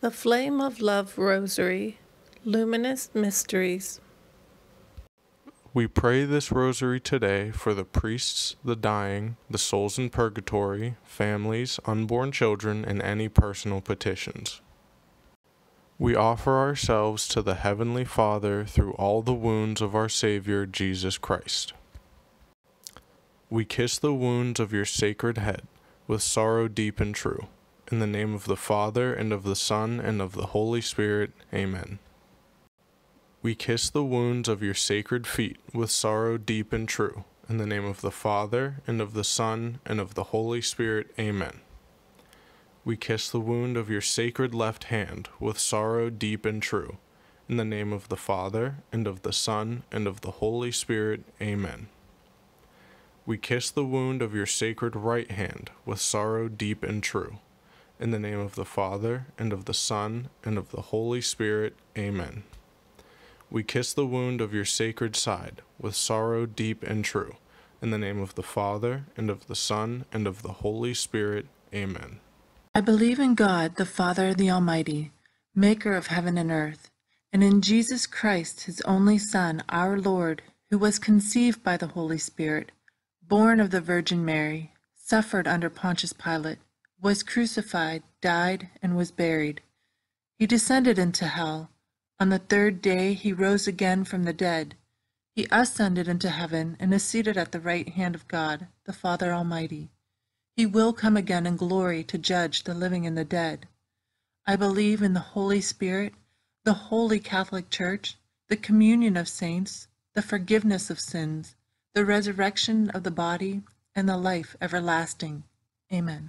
The Flame of Love Rosary, Luminous Mysteries. We pray this rosary today for the priests, the dying, the souls in purgatory, families, unborn children, and any personal petitions. We offer ourselves to the Heavenly Father through all the wounds of our Savior Jesus Christ. We kiss the wounds of your sacred head with sorrow deep and true. In the name of the Father, and of the Son, and of the Holy Spirit. Amen. We kiss the wounds of your sacred feet with sorrow deep and true. In the name of the Father, and of the Son, and of the Holy Spirit. Amen. We kiss the wound of your sacred left hand with sorrow deep and true. In the name of the Father, and of the Son, and of the Holy Spirit. Amen. We kiss the wound of your sacred right hand with sorrow deep and true. In the name of the Father, and of the Son, and of the Holy Spirit. Amen. We kiss the wound of your sacred side with sorrow deep and true. In the name of the Father, and of the Son, and of the Holy Spirit. Amen. I believe in God, the Father, the Almighty, maker of heaven and earth, and in Jesus Christ, his only Son, our Lord, who was conceived by the Holy Spirit, born of the Virgin Mary, suffered under Pontius Pilate, was crucified, died, and was buried. He descended into hell. On the third day he rose again from the dead. He ascended into heaven and is seated at the right hand of God, the Father Almighty. He will come again in glory to judge the living and the dead. I believe in the Holy Spirit, the holy Catholic Church, the communion of saints, the forgiveness of sins, the resurrection of the body, and the life everlasting. Amen.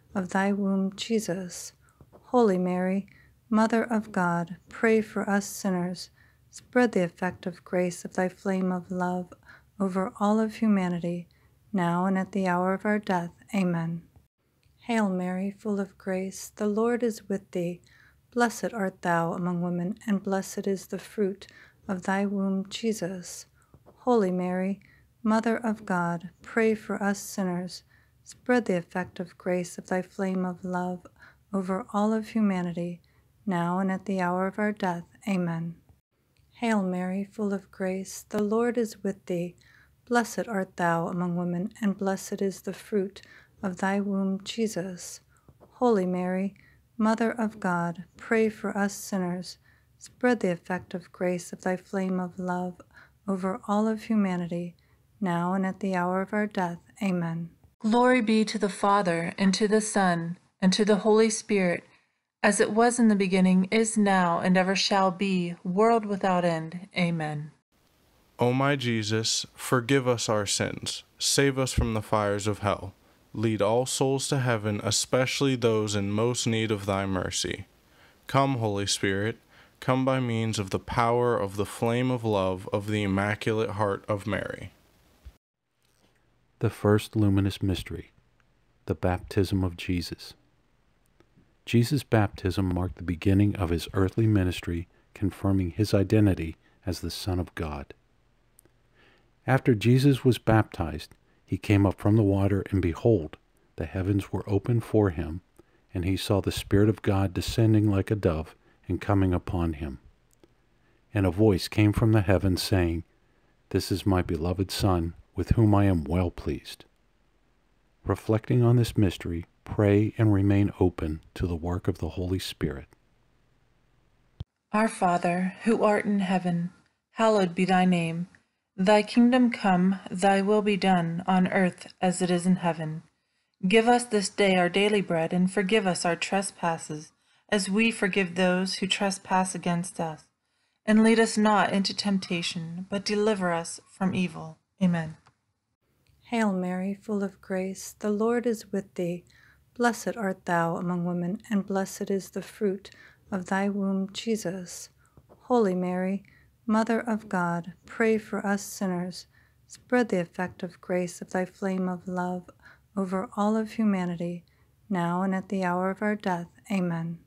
of thy womb, Jesus. Holy Mary, Mother of God, pray for us sinners. Spread the effect of grace of thy flame of love over all of humanity, now and at the hour of our death. Amen. Hail Mary, full of grace, the Lord is with thee. Blessed art thou among women, and blessed is the fruit of thy womb, Jesus. Holy Mary, Mother of God, pray for us sinners. Spread the effect of grace of thy flame of love over all of humanity now and at the hour of our death. Amen. Hail Mary, full of grace, the Lord is with thee. Blessed art thou among women, and blessed is the fruit of thy womb, Jesus. Holy Mary, Mother of God, pray for us sinners. Spread the effect of grace of thy flame of love over all of humanity, now and at the hour of our death. Amen. Glory be to the Father, and to the Son, and to the Holy Spirit as it was in the beginning, is now, and ever shall be, world without end. Amen. O my Jesus, forgive us our sins, save us from the fires of hell, lead all souls to heaven, especially those in most need of thy mercy. Come, Holy Spirit, come by means of the power of the flame of love of the Immaculate Heart of Mary. The first luminous mystery, the baptism of Jesus. Jesus' baptism marked the beginning of his earthly ministry, confirming his identity as the Son of God. After Jesus was baptized, he came up from the water, and behold, the heavens were opened for him, and he saw the Spirit of God descending like a dove and coming upon him. And a voice came from the heavens, saying, This is my beloved Son, with whom I am well pleased. Reflecting on this mystery, pray and remain open to the work of the Holy Spirit. Our Father, who art in heaven, hallowed be thy name. Thy kingdom come, thy will be done, on earth as it is in heaven. Give us this day our daily bread, and forgive us our trespasses, as we forgive those who trespass against us. And lead us not into temptation, but deliver us from evil. Amen. Hail Mary, full of grace, the Lord is with thee. Blessed art thou among women, and blessed is the fruit of thy womb, Jesus. Holy Mary, Mother of God, pray for us sinners. Spread the effect of grace of thy flame of love over all of humanity, now and at the hour of our death. Amen.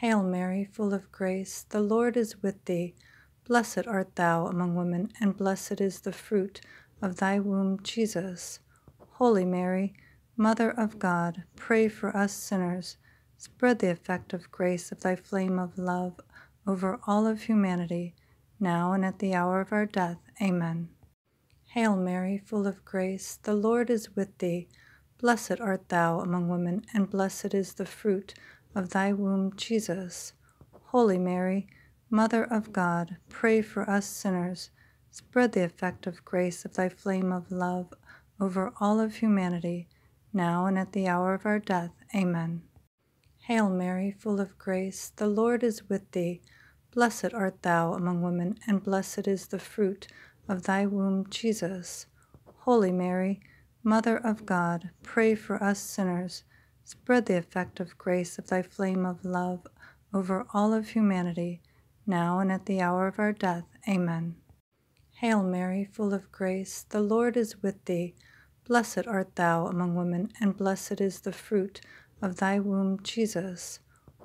Hail Mary, full of grace, the Lord is with thee. Blessed art thou among women, and blessed is the fruit of thy womb, Jesus. Holy Mary, Mother of God, pray for us sinners. Spread the effect of grace of thy flame of love over all of humanity, now and at the hour of our death. Amen. Hail Mary, full of grace, the Lord is with thee. Blessed art thou among women, and blessed is the fruit of thy womb, Jesus. Holy Mary, Mother of God, pray for us sinners. Spread the effect of grace of thy flame of love over all of humanity, now and at the hour of our death. Amen. Hail Mary, full of grace, the Lord is with thee. Blessed art thou among women, and blessed is the fruit of thy womb, Jesus. Holy Mary, Mother of God, pray for us sinners. Spread the effect of grace of thy flame of love over all of humanity, now and at the hour of our death. Amen. Hail Mary, full of grace, the Lord is with thee. Blessed art thou among women, and blessed is the fruit of thy womb, Jesus.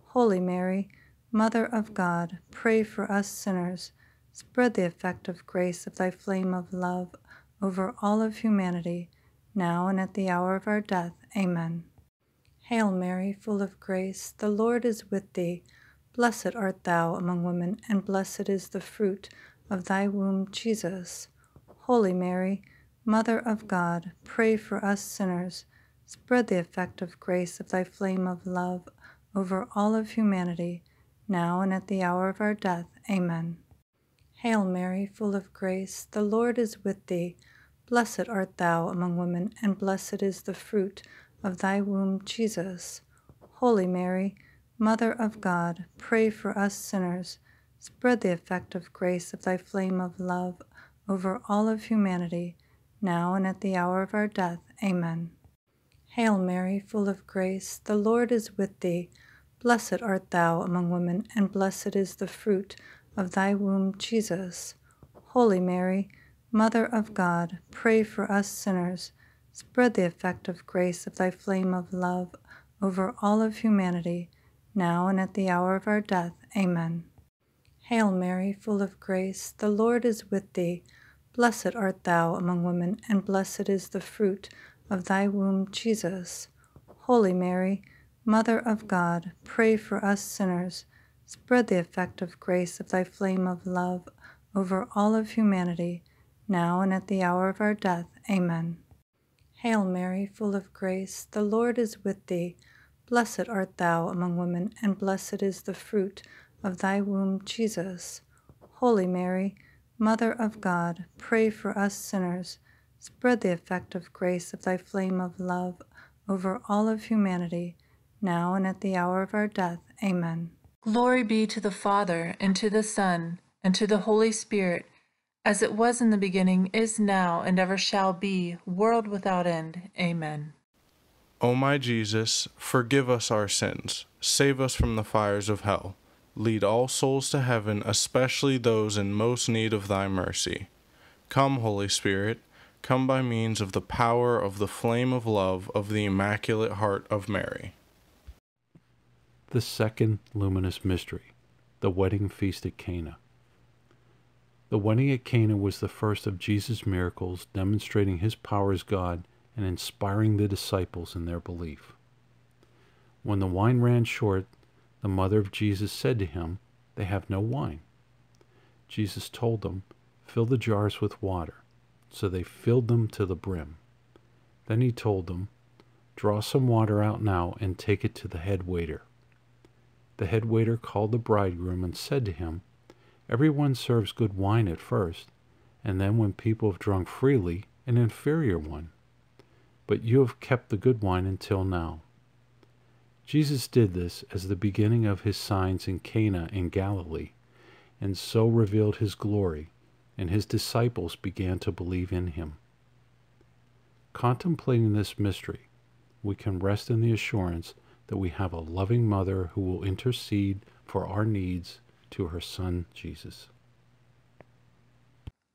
Holy Mary, Mother of God, pray for us sinners. Spread the effect of grace of thy flame of love over all of humanity, now and at the hour of our death. Amen. Hail Mary, full of grace, the Lord is with thee. Blessed art thou among women, and blessed is the fruit of thy womb, Jesus. Holy Mary, Mother of God, pray for us sinners. Spread the effect of grace of thy flame of love over all of humanity, now and at the hour of our death. Amen. Hail Mary, full of grace, the Lord is with thee. Blessed art thou among women, and blessed is the fruit of thy womb, Jesus. Holy Mary, Mother of God, pray for us sinners. Spread the effect of grace of thy flame of love over all of humanity, now and at the hour of our death. Amen. Hail Mary, full of grace, the Lord is with thee. Blessed art thou among women, and blessed is the fruit of thy womb, Jesus. Holy Mary, Mother of God, pray for us sinners. Spread the effect of grace of thy flame of love over all of humanity, now and at the hour of our death. Amen. Hail Mary, full of grace, the Lord is with thee. Blessed art thou among women, and blessed is the fruit of thy womb, Jesus. Holy Mary, Mother of God, pray for us sinners. Spread the effect of grace of thy flame of love over all of humanity, now and at the hour of our death. Amen. Hail Mary, full of grace, the Lord is with thee. Blessed art thou among women, and blessed is the fruit of thy womb, Jesus. Holy Mary, Mother of God, pray for us sinners. Spread the effect of grace of thy flame of love over all of humanity, now and at the hour of our death. Amen. Glory be to the Father, and to the Son, and to the Holy Spirit, as it was in the beginning, is now, and ever shall be, world without end. Amen. O my Jesus, forgive us our sins, save us from the fires of hell, lead all souls to heaven, especially those in most need of thy mercy. Come, Holy Spirit, come by means of the power of the flame of love of the Immaculate Heart of Mary. The second luminous mystery, the wedding feast at Cana. The wedding at Cana was the first of Jesus' miracles demonstrating his power as God and inspiring the disciples in their belief. When the wine ran short, the mother of Jesus said to him, They have no wine. Jesus told them, Fill the jars with water. So they filled them to the brim. Then he told them, Draw some water out now and take it to the head waiter. The head waiter called the bridegroom and said to him, Everyone serves good wine at first, and then when people have drunk freely, an inferior one. But you have kept the good wine until now. Jesus did this as the beginning of his signs in Cana in Galilee, and so revealed his glory, and his disciples began to believe in him. Contemplating this mystery, we can rest in the assurance that we have a loving mother who will intercede for our needs to her Son, Jesus.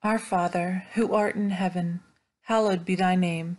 Our Father, who art in heaven, hallowed be thy name.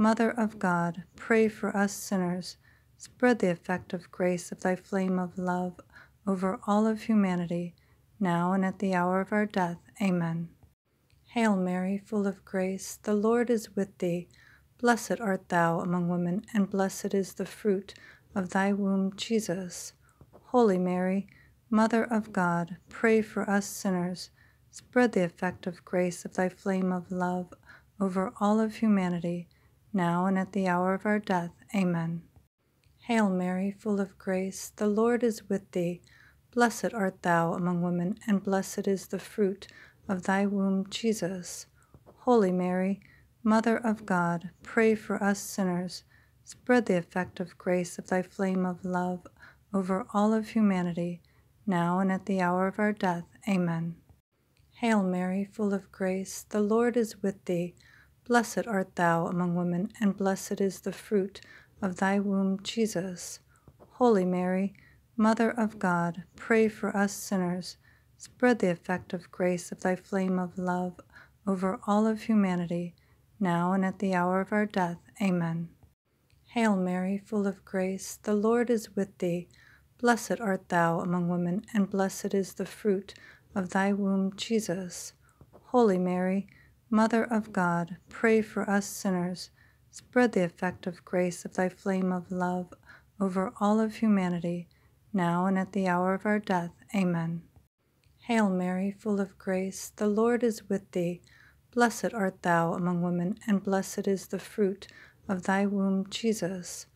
Mother of God, pray for us sinners. Spread the effect of grace of thy flame of love over all of humanity, now and at the hour of our death. Amen. Hail Mary, full of grace, the Lord is with thee. Blessed art thou among women, and blessed is the fruit of thy womb, Jesus. Holy Mary, Mother of God, pray for us sinners. Spread the effect of grace of thy flame of love over all of humanity, now and at the hour of our death. Amen. Hail Mary, full of grace, the Lord is with thee. Blessed art thou among women, and blessed is the fruit of thy womb, Jesus. Holy Mary, Mother of God, pray for us sinners. Spread the effect of grace of thy flame of love over all of humanity, now and at the hour of our death. Amen. Hail Mary, full of grace, the Lord is with thee. Blessed art thou among women, and blessed is the fruit of thy womb, Jesus. Holy Mary, Mother of God, pray for us sinners. Spread the effect of grace of thy flame of love over all of humanity, now and at the hour of our death. Amen. Hail Mary, full of grace, the Lord is with thee. Blessed art thou among women, and blessed is the fruit of thy womb, Jesus. Holy Mary, Mother of God, pray for us sinners. Spread the effect of grace of thy flame of love over all of humanity, now and at the hour of our death. Amen. Hail Mary, full of grace, the Lord is with thee. Blessed art thou among women, and blessed is the fruit of thy womb, Jesus.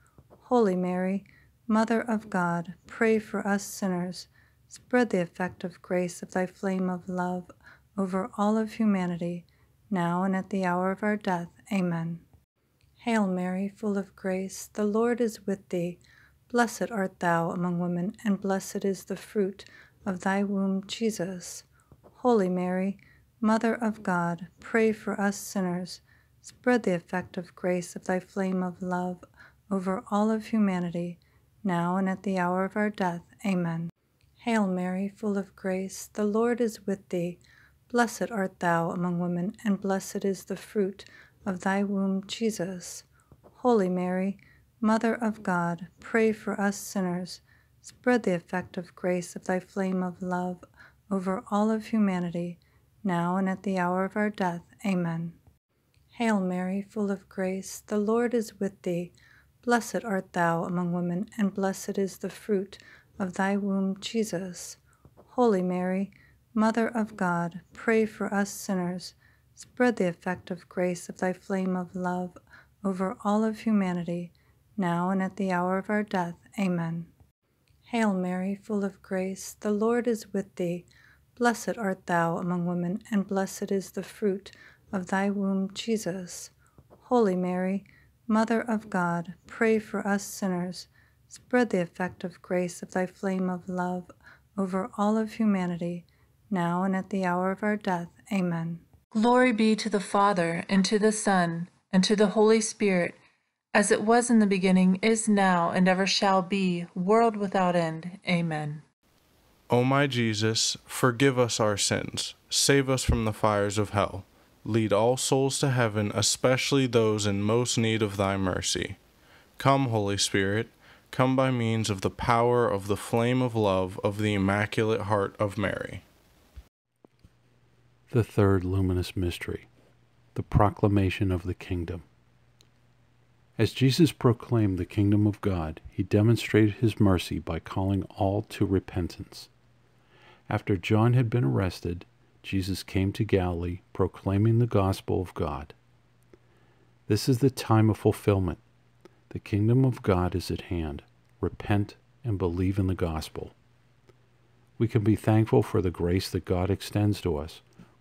Holy Mary, Mother of God, pray for us sinners Spread the effect of grace of thy flame of love over all of humanity, now and at the hour of our death. Amen. Hail Mary, full of grace, the Lord is with thee. Blessed art thou among women, and blessed is the fruit of thy womb, Jesus. Holy Mary, Mother of God, pray for us sinners. Spread the effect of grace of thy flame of love over all of humanity, now and at the hour of our death. Amen. Hail Mary, full of grace, the Lord is with thee. Blessed art thou among women, and blessed is the fruit of thy womb, Jesus. Holy Mary, Mother of God, pray for us sinners. Spread the effect of grace of thy flame of love over all of humanity, now and at the hour of our death. Amen. Hail Mary, full of grace, the Lord is with thee. Blessed art thou among women, and blessed is the fruit of thy womb, Jesus. Holy Mary, Mother of God, pray for us sinners. Spread the effect of grace of thy flame of love over all of humanity, now and at the hour of our death. Amen. Hail Mary, full of grace, the Lord is with thee. Blessed art thou among women, and blessed is the fruit of thy womb, Jesus. Holy Mary, Mother of God, pray for us sinners Spread the effect of grace of thy flame of love over all of humanity, now and at the hour of our death. Amen. Glory be to the Father, and to the Son, and to the Holy Spirit, as it was in the beginning, is now, and ever shall be, world without end. Amen. O my Jesus, forgive us our sins, save us from the fires of hell, lead all souls to heaven, especially those in most need of thy mercy. Come, Holy Spirit, come by means of the power of the flame of love of the Immaculate Heart of Mary. The third luminous mystery, the proclamation of the kingdom. As Jesus proclaimed the kingdom of God, he demonstrated his mercy by calling all to repentance. After John had been arrested, Jesus came to Galilee proclaiming the gospel of God. This is the time of fulfillment the kingdom of God is at hand. Repent and believe in the gospel. we can be thankful for the grace that God extends to us,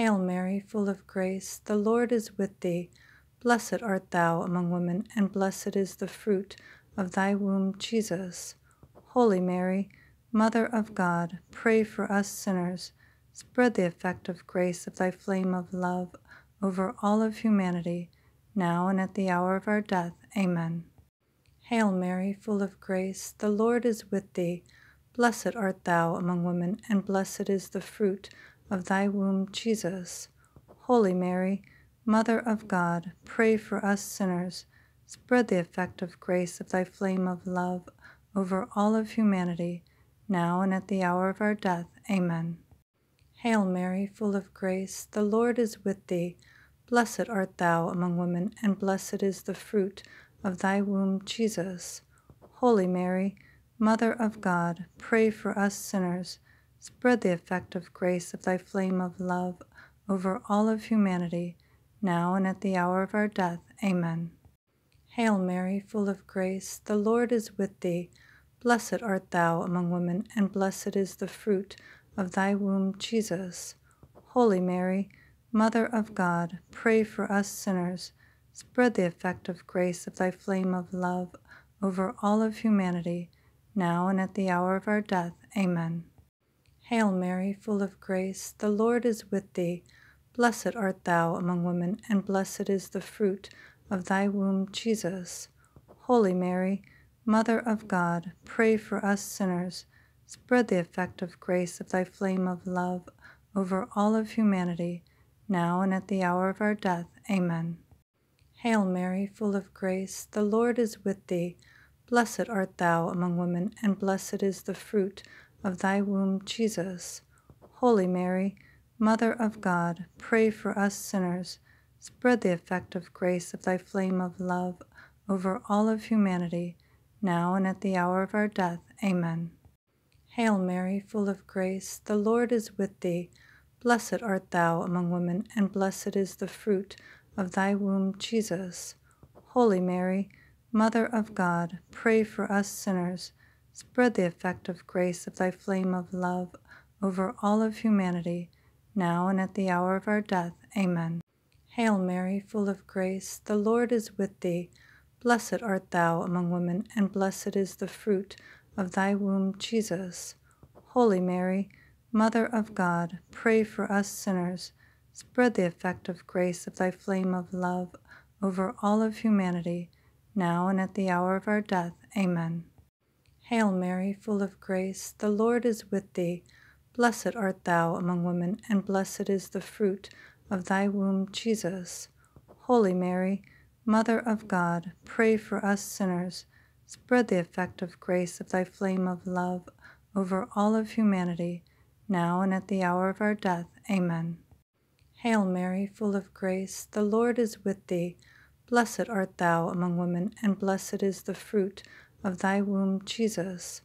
Hail Mary, full of grace, the Lord is with thee. Blessed art thou among women, and blessed is the fruit of thy womb, Jesus. Holy Mary, Mother of God, pray for us sinners. Spread the effect of grace of thy flame of love over all of humanity, now and at the hour of our death. Amen. Hail Mary, full of grace, the Lord is with thee. Blessed art thou among women, and blessed is the fruit of thy womb, Jesus. Holy Mary, Mother of God, pray for us sinners Spread the effect of grace of thy flame of love over all of humanity, now and at the hour of our death. Amen. Hail Mary, full of grace, the Lord is with thee. Blessed art thou among women, and blessed is the fruit of thy womb, Jesus. Holy Mary, Mother of God, pray for us sinners. Spread the effect of grace of thy flame of love over all of humanity, now and at the hour of our death. Amen. Hail Mary, full of grace, the Lord is with thee. Blessed art thou among women, and blessed is the fruit of thy womb, Jesus. Holy Mary, Mother of God, pray for us sinners. Spread the effect of grace of thy flame of love over all of humanity, now and at the hour of our death. Amen. Hail Mary, full of grace, the Lord is with thee. Blessed art thou among women, and blessed is the fruit of thy womb, Jesus. Holy Mary, Mother of God, pray for us sinners. Spread the effect of grace of thy flame of love over all of humanity, now and at the hour of our death. Amen. Hail Mary, full of grace, the Lord is with thee. Blessed art thou among women, and blessed is the fruit of thy womb, Jesus. Holy Mary, Mother of God, pray for us sinners Spread the effect of grace of thy flame of love over all of humanity, now and at the hour of our death. Amen. Hail Mary, full of grace, the Lord is with thee. Blessed art thou among women, and blessed is the fruit of thy womb, Jesus. Holy Mary, Mother of God, pray for us sinners. Spread the effect of grace of thy flame of love over all of humanity, now and at the hour of our death. Amen. Hail Mary, full of grace, the Lord is with thee. Blessed art thou among women, and blessed is the fruit of thy womb, Jesus. Holy Mary, Mother of God, pray for us sinners. Spread the effect of grace of thy flame of love over all of humanity, now and at the hour of our death. Amen. Hail Mary, full of grace, the Lord is with thee. Blessed art thou among women, and blessed is the fruit of thy womb, Jesus. Holy Mary, Mother of God, pray for us sinners. Spread the effect of grace of thy flame of love over all of humanity, now and at the hour of our death. Amen. Hail Mary, full of grace, the Lord is with thee. Blessed art thou among women, and blessed is the fruit of thy womb, Jesus.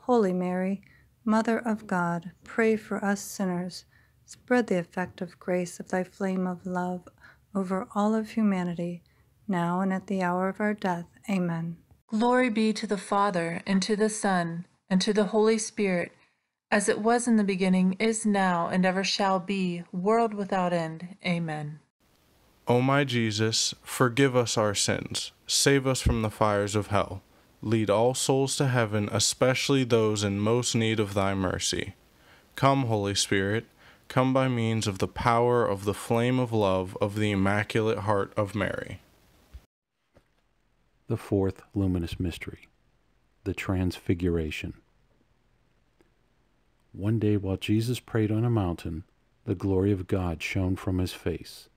Holy Mary, Mother of God, pray for us sinners Spread the effect of grace of thy flame of love over all of humanity, now and at the hour of our death. Amen. Glory be to the Father, and to the Son, and to the Holy Spirit, as it was in the beginning, is now, and ever shall be, world without end. Amen. O my Jesus, forgive us our sins, save us from the fires of hell, lead all souls to heaven, especially those in most need of thy mercy. Come, Holy Spirit come by means of the power of the flame of love of the Immaculate Heart of Mary. The fourth luminous mystery, the Transfiguration. One day while Jesus prayed on a mountain, the glory of God shone from his face.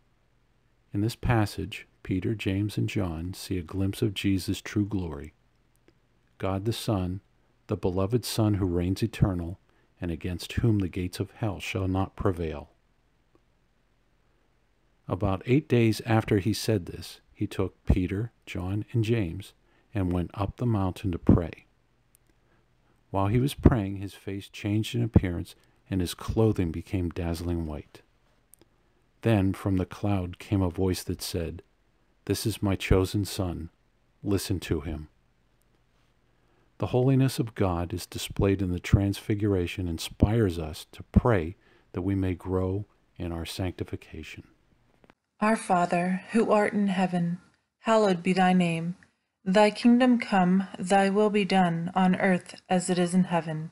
In this passage, Peter, James, and John see a glimpse of Jesus' true glory. God the Son, the beloved Son who reigns eternal, and against whom the gates of hell shall not prevail. About eight days after he said this, he took Peter, John, and James and went up the mountain to pray. While he was praying, his face changed in appearance and his clothing became dazzling white. Then from the cloud came a voice that said, This is my chosen Son. Listen to him. The holiness of God is displayed in the Transfiguration, inspires us to pray that we may grow in our sanctification. Our Father, who art in heaven, hallowed be thy name. Thy kingdom come, thy will be done, on earth as it is in heaven.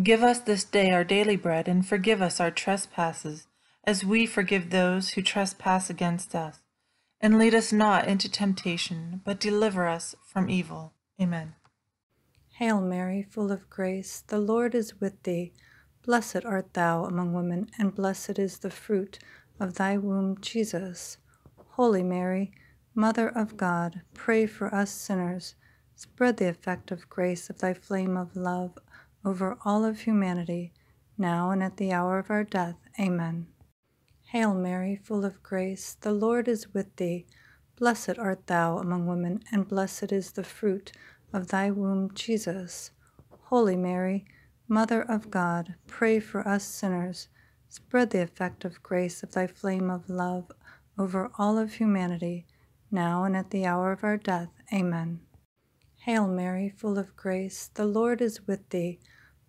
Give us this day our daily bread, and forgive us our trespasses, as we forgive those who trespass against us. And lead us not into temptation, but deliver us from evil. Amen. Hail Mary, full of grace, the Lord is with thee. Blessed art thou among women, and blessed is the fruit of thy womb, Jesus. Holy Mary, Mother of God, pray for us sinners. Spread the effect of grace of thy flame of love over all of humanity, now and at the hour of our death. Amen. Hail Mary, full of grace, the Lord is with thee. Blessed art thou among women, and blessed is the fruit of thy womb, Jesus. Holy Mary, Mother of God, pray for us sinners Spread the effect of grace of thy flame of love over all of humanity, now and at the hour of our death. Amen. Hail Mary, full of grace, the Lord is with thee.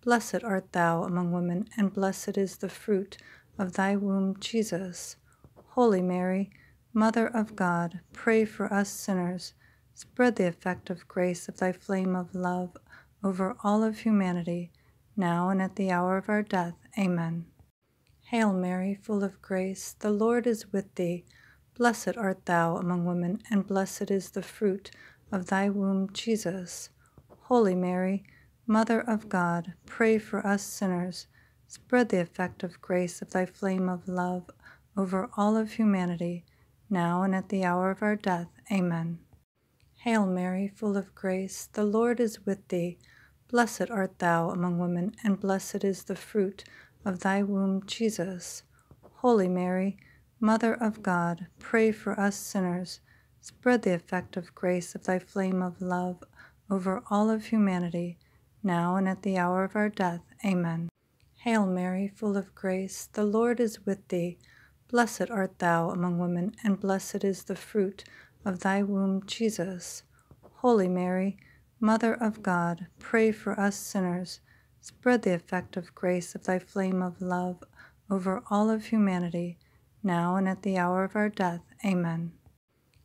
Blessed art thou among women, and blessed is the fruit of thy womb, Jesus. Holy Mary, Mother of God, pray for us sinners. Spread the effect of grace of thy flame of love over all of humanity, now and at the hour of our death. Amen. Hail Mary, full of grace, the Lord is with thee. Blessed art thou among women, and blessed is the fruit of thy womb, Jesus. Holy Mary, Mother of God, pray for us sinners. Spread the effect of grace of thy flame of love over all of humanity, now and at the hour of our death. Amen. Hail Mary, full of grace, the Lord is with thee. Blessed art thou among women, and blessed is the fruit of thy womb, Jesus. Holy Mary, Mother of God, pray for us sinners. Spread the effect of grace of thy flame of love over all of humanity, now and at the hour of our death. Amen. Hail Mary, full of grace, the Lord is with thee. Blessed art thou among women, and blessed is the fruit of thy womb, Jesus. Holy Mary, Mother of God, pray for us sinners Spread the effect of grace of thy flame of love over all of humanity, now and at the hour of our death. Amen.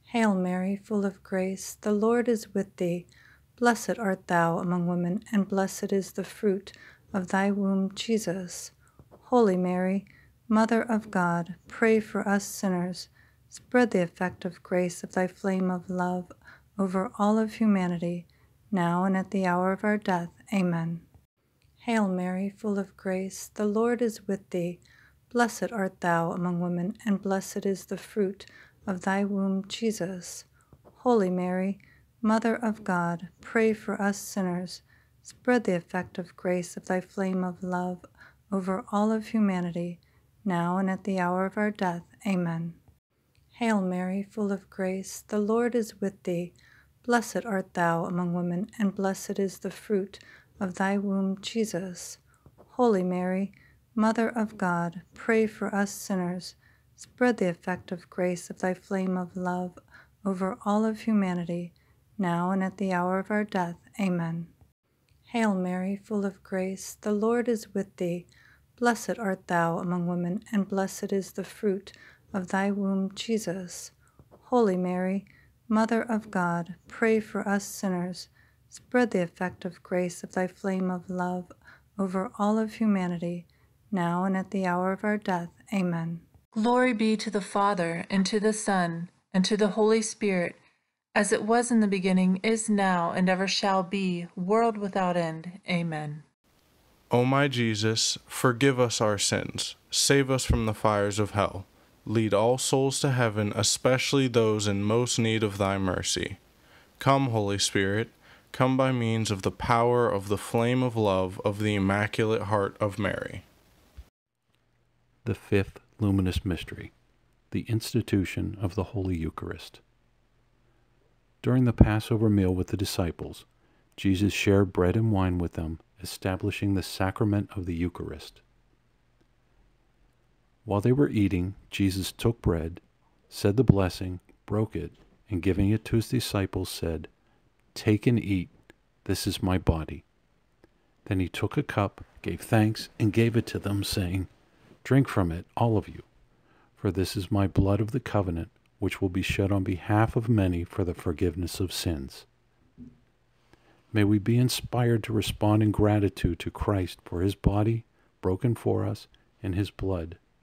Hail Mary, full of grace, the Lord is with thee. Blessed art thou among women, and blessed is the fruit of thy womb, Jesus. Holy Mary, Mother of God, pray for us sinners. Spread the effect of grace of thy flame of love over all of humanity, now and at the hour of our death. Amen. Hail Mary, full of grace, the Lord is with thee. Blessed art thou among women, and blessed is the fruit of thy womb, Jesus. Holy Mary, Mother of God, pray for us sinners. Spread the effect of grace of thy flame of love over all of humanity, now and at the hour of our death. Amen. Hail Mary, full of grace, the Lord is with thee. Blessed art thou among women, and blessed is the fruit of thy womb, Jesus. Holy Mary, Mother of God, pray for us sinners. Spread the effect of grace of thy flame of love over all of humanity, now and at the hour of our death. Amen. Hail Mary, full of grace, the Lord is with thee. Blessed art thou among women, and blessed is the fruit of thy womb, Jesus. Holy Mary, Mother of God, pray for us sinners Spread the effect of grace of thy flame of love over all of humanity, now and at the hour of our death. Amen. Glory be to the Father, and to the Son, and to the Holy Spirit, as it was in the beginning, is now, and ever shall be, world without end. Amen. O my Jesus, forgive us our sins, save us from the fires of hell, lead all souls to heaven, especially those in most need of thy mercy. Come, Holy Spirit, come by means of the power of the flame of love of the Immaculate Heart of Mary. The fifth luminous mystery, the institution of the Holy Eucharist. During the Passover meal with the disciples, Jesus shared bread and wine with them, establishing the sacrament of the Eucharist. While they were eating, Jesus took bread, said the blessing, broke it, and giving it to his disciples, said, Take and eat, this is my body. Then he took a cup, gave thanks, and gave it to them, saying, Drink from it, all of you, for this is my blood of the covenant, which will be shed on behalf of many for the forgiveness of sins. May we be inspired to respond in gratitude to Christ for his body broken for us and his blood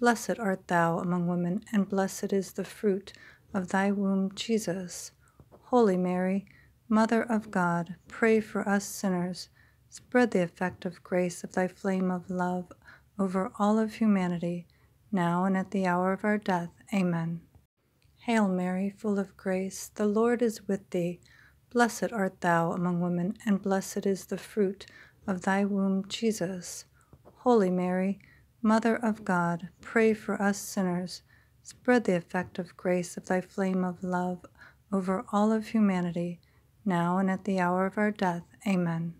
Blessed art thou among women, and blessed is the fruit of thy womb, Jesus. Holy Mary, Mother of God, pray for us sinners. Spread the effect of grace of thy flame of love over all of humanity, now and at the hour of our death. Amen. Hail Mary, full of grace, the Lord is with thee. Blessed art thou among women, and blessed is the fruit of thy womb, Jesus. Holy Mary, Mother of God, pray for us sinners. Spread the effect of grace of thy flame of love over all of humanity, now and at the hour of our death. Amen.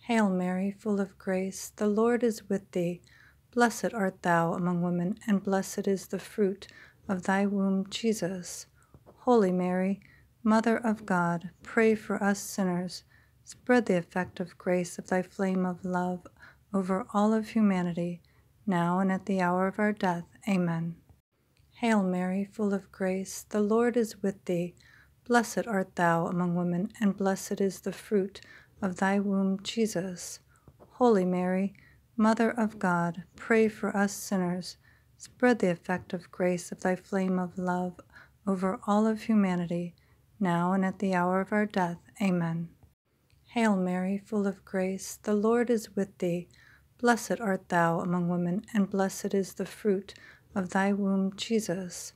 Hail Mary, full of grace, the Lord is with thee. Blessed art thou among women, and blessed is the fruit of thy womb, Jesus. Holy Mary, Mother of God, pray for us sinners. Spread the effect of grace of thy flame of love over all of humanity, now and at the hour of our death. Amen. Hail Mary, full of grace, the Lord is with thee. Blessed art thou among women, and blessed is the fruit of thy womb, Jesus. Holy Mary, Mother of God, pray for us sinners. Spread the effect of grace of thy flame of love over all of humanity, now and at the hour of our death. Amen. Hail Mary, full of grace, the Lord is with thee. Blessed art thou among women, and blessed is the fruit of thy womb, Jesus.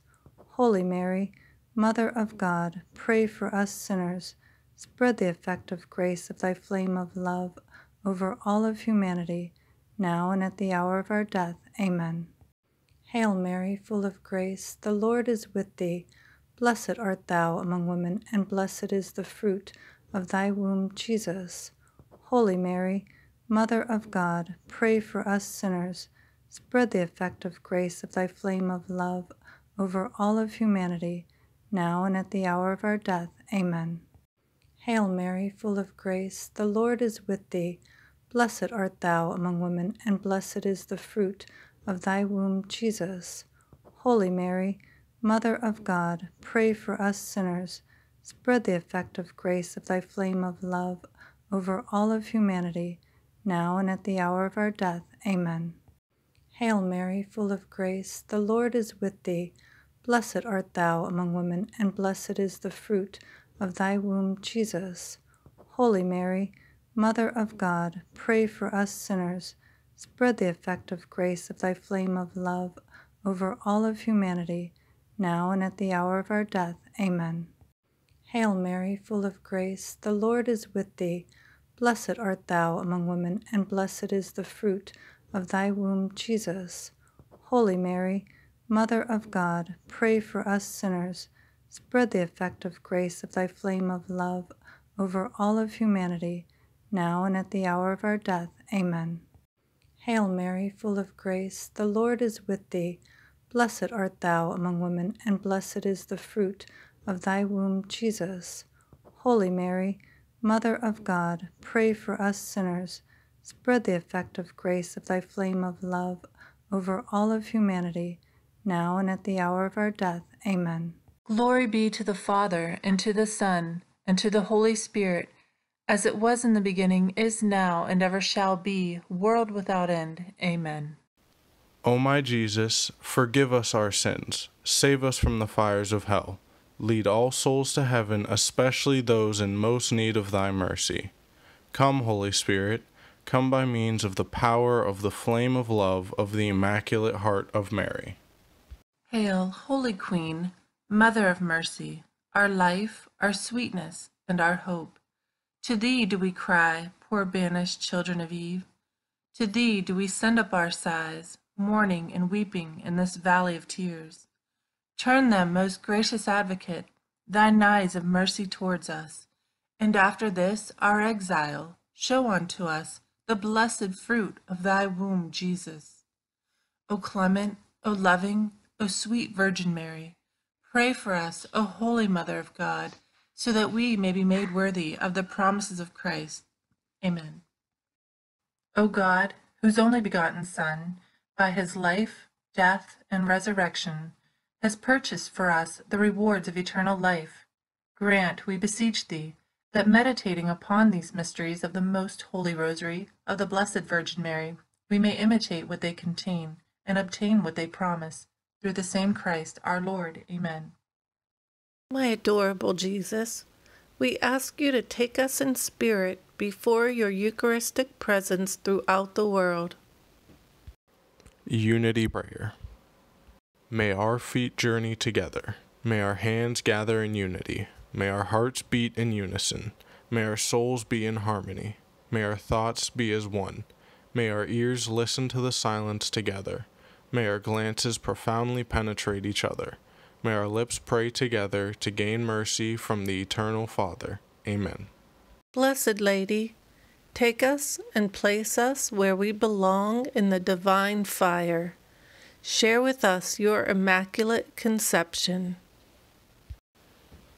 Holy Mary, Mother of God, pray for us sinners. Spread the effect of grace of thy flame of love over all of humanity, now and at the hour of our death. Amen. Hail Mary, full of grace, the Lord is with thee. Blessed art thou among women, and blessed is the fruit of thy womb, Jesus. Holy Mary, Mother of God, pray for us sinners. Spread the effect of grace of thy flame of love over all of humanity, now and at the hour of our death. Amen. Hail Mary, full of grace, the Lord is with thee. Blessed art thou among women, and blessed is the fruit of thy womb, Jesus. Holy Mary, Mother of God, pray for us sinners. Spread the effect of grace of thy flame of love over all of humanity, now and at the hour of our death. Amen. Hail Mary, full of grace, the Lord is with thee. Blessed art thou among women, and blessed is the fruit of thy womb, Jesus. Holy Mary, Mother of God, pray for us sinners. Spread the effect of grace of thy flame of love over all of humanity, now and at the hour of our death. Amen. Hail Mary, full of grace, the Lord is with thee. Blessed art thou among women, and blessed is the fruit of thy womb, Jesus. Holy Mary, Mother of God, pray for us sinners. Spread the effect of grace of thy flame of love over all of humanity, now and at the hour of our death. Amen. Hail Mary, full of grace, the Lord is with thee. Blessed art thou among women, and blessed is the fruit of thy womb, Jesus. Holy Mary, Mother of God, pray for us sinners. Spread the effect of grace of thy flame of love over all of humanity, now and at the hour of our death. Amen. Glory be to the Father, and to the Son, and to the Holy Spirit, as it was in the beginning, is now, and ever shall be, world without end. Amen. O my Jesus, forgive us our sins, save us from the fires of hell Lead all souls to heaven, especially those in most need of thy mercy. Come, Holy Spirit, come by means of the power of the flame of love of the Immaculate Heart of Mary. Hail, Holy Queen, Mother of Mercy, our life, our sweetness, and our hope. To thee do we cry, poor banished children of Eve. To thee do we send up our sighs, mourning and weeping in this valley of tears. Turn them, most gracious Advocate, thine eyes of mercy towards us, and after this our exile, show unto us the blessed fruit of thy womb, Jesus. O clement, O loving, O sweet Virgin Mary, pray for us, O holy Mother of God, so that we may be made worthy of the promises of Christ. Amen. O God, whose only begotten Son, by his life, death, and resurrection, has purchased for us the rewards of eternal life, grant, we beseech thee, that meditating upon these mysteries of the most holy rosary of the Blessed Virgin Mary, we may imitate what they contain and obtain what they promise, through the same Christ our Lord. Amen. My adorable Jesus, we ask you to take us in spirit before your Eucharistic presence throughout the world. Unity Prayer. May our feet journey together. May our hands gather in unity. May our hearts beat in unison. May our souls be in harmony. May our thoughts be as one. May our ears listen to the silence together. May our glances profoundly penetrate each other. May our lips pray together to gain mercy from the eternal Father. Amen. Blessed Lady, take us and place us where we belong in the divine fire. Share with us your immaculate conception.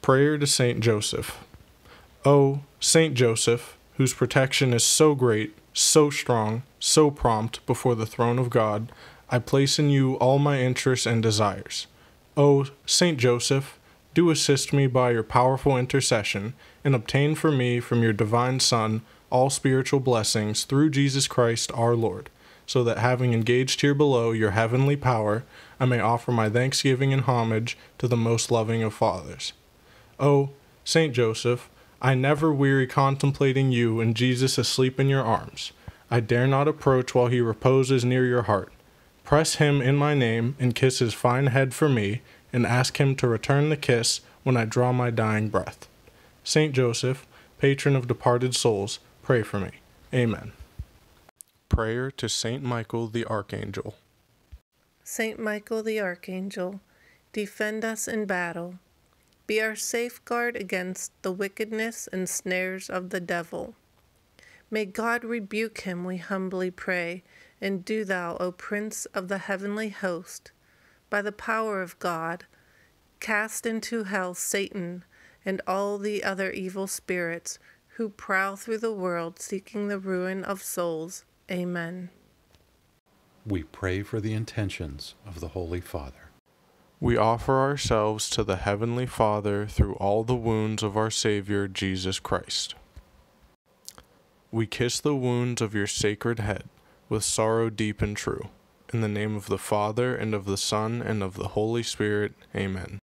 Prayer to Saint Joseph. O Saint Joseph, whose protection is so great, so strong, so prompt before the throne of God, I place in you all my interests and desires. O Saint Joseph, do assist me by your powerful intercession, and obtain for me from your divine Son all spiritual blessings through Jesus Christ our Lord, so that having engaged here below your heavenly power, I may offer my thanksgiving and homage to the most loving of fathers. O Saint Joseph, I never weary contemplating you and Jesus asleep in your arms. I dare not approach while he reposes near your heart. Press him in my name and kiss his fine head for me, and ask him to return the kiss when I draw my dying breath. Saint Joseph, patron of departed souls, pray for me. Amen. Prayer to Saint Michael the Archangel. Saint Michael the Archangel, defend us in battle. Be our safeguard against the wickedness and snares of the devil. May God rebuke him, we humbly pray, and do thou, O Prince of the heavenly host, by the power of God, cast into hell Satan and all the other evil spirits who prowl through the world seeking the ruin of souls. Amen. We pray for the intentions of the Holy Father. We offer ourselves to the Heavenly Father through all the wounds of our Savior Jesus Christ. We kiss the wounds of your sacred head with sorrow deep and true. In the name of the Father, and of the Son, and of the Holy Spirit. Amen.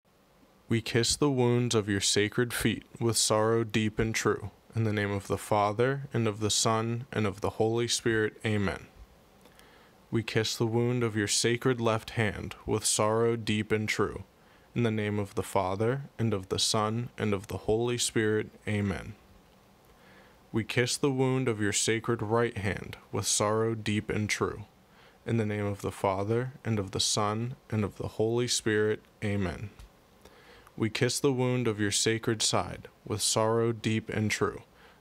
We kiss the wounds of your sacred feet with sorrow deep and true. In the name of the Father, and of the Son, and of the Holy Spirit. Amen. We kiss the wound of your sacred left hand with sorrow deep and true. In the name of the Father, and of the Son, and of the Holy Spirit. Amen. We kiss the wound of your sacred right hand with sorrow deep and true. In the name of the Father, and of the Son, and of the Holy Spirit. Amen. We kiss the wound of your sacred side with sorrow deep and true.